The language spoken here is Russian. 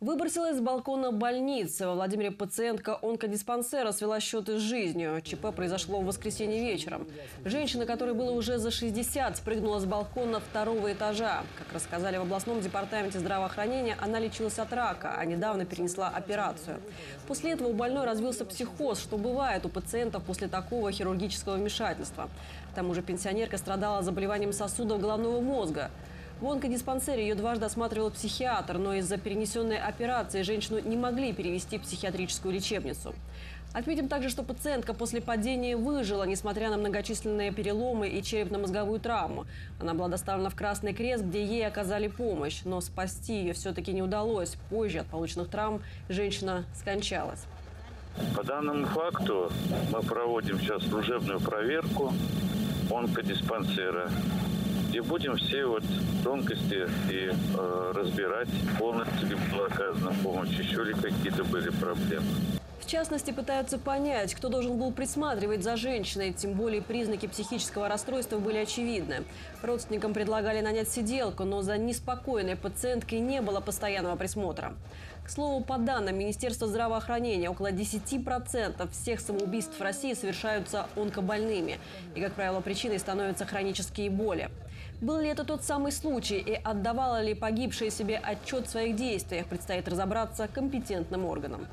Выбросилась с балкона больницы. Во Владимире пациентка онкодиспансера свела счеты с жизнью. ЧП произошло в воскресенье вечером. Женщина, которой было уже за 60, спрыгнула с балкона второго этажа. Как рассказали в областном департаменте здравоохранения, она лечилась от рака, а недавно перенесла операцию. После этого у больной развился психоз, что бывает у пациентов после такого хирургического вмешательства. К тому же пенсионерка страдала заболеванием сосудов головного мозга. В онкодиспансере ее дважды осматривал психиатр, но из-за перенесенной операции женщину не могли перевести в психиатрическую лечебницу. Отметим также, что пациентка после падения выжила, несмотря на многочисленные переломы и черепно-мозговую травму. Она была доставлена в Красный Крест, где ей оказали помощь, но спасти ее все-таки не удалось. Позже от полученных травм женщина скончалась. По данному факту мы проводим сейчас служебную проверку онкодиспансера и будем все вот тонкости и э, разбирать, полностью ли была оказана помощь, еще ли какие-то были проблемы. В частности, пытаются понять, кто должен был присматривать за женщиной, тем более признаки психического расстройства были очевидны. Родственникам предлагали нанять сиделку, но за неспокойной пациенткой не было постоянного присмотра. К слову, по данным Министерства здравоохранения, около 10% всех самоубийств в России совершаются онкобольными. И, как правило, причиной становятся хронические боли. Был ли это тот самый случай и отдавала ли погибшая себе отчет в своих действиях, предстоит разобраться компетентным органам.